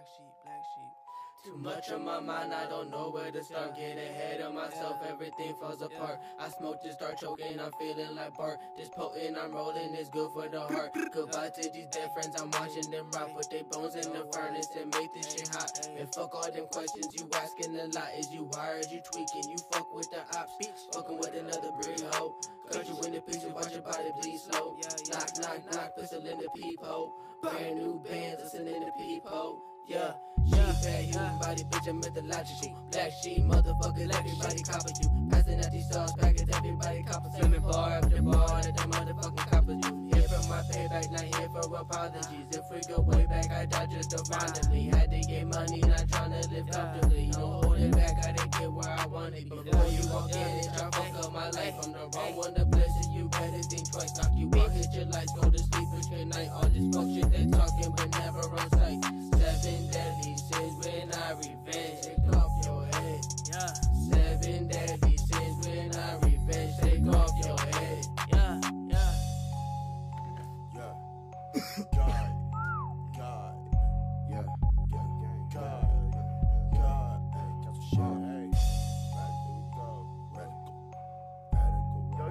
Black sheep, black sheep. Too much on my mind, I don't know where to start. Get ahead of myself, everything falls apart. I smoke to start choking, I'm feeling like Bart. This potent I'm rolling is good for the heart. Goodbye to these dead friends, I'm watching them rot. Put their bones in the furnace and make this shit hot. And fuck all them questions you asking a lot. Is you wired, you tweaking, you fuck with the ops. Fucking with another breed hoe. Cut you in the pieces, watch your body bleed slow. Knock, knock, knock, pistol in the peephole. Brand new bands, listen in the peephole. Yeah, she fat human body, bitch, I'm mythological. Black sheep, motherfucker, everybody copper you. Passing out these sauce packets, everybody copper. Swimming bar after bar, that the motherfucking coppers you. Here from my payback, not here for apologies. If we go way back, I died just randomly. Had to get money, not trying to live comfortably. No holding back, I didn't get where I wanted. Before you walk in and try fuck up my life, I'm the wrong one to bless it. You better think twice, knock you out, hit your lights, go to sleep, it's good night. All this fuck shit they talking, but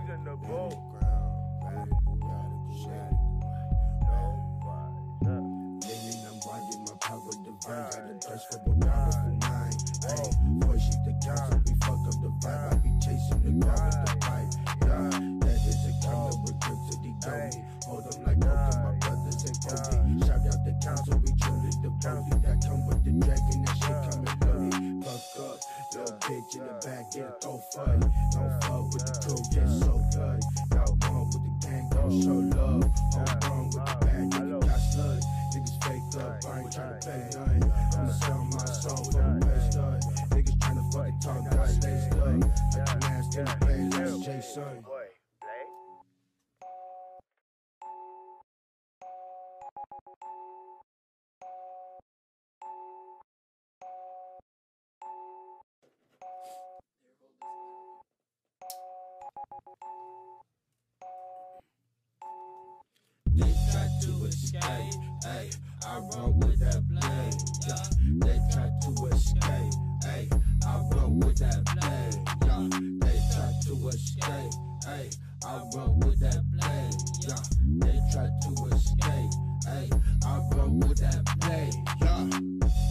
in the boat. Ground. Got for the. We fuck up the vibe. I be chasing the girl with the pipe. Yeah, that is a kind of them like my brothers and. Shout out the council. We. That come with the. That shit coming. Fuck up. Little bitch in the back. Get a throw. Don't fuck show love. I'm wrong with the bag. Nigga got slud. Niggas fake up. I ain't tryna pay nothing. I'ma sell my soul for the best it. Niggas tryna fucking talk. Got laced up. Like the last in the play. Last Jason. Boy, Ay, ay, I run with that blade. Yeah, they try to escape. Ay, I run with that blade. Yeah, they try to escape. Ay, I run with that blade. Yeah, they try to escape. Ay, I run with that blade. Yeah.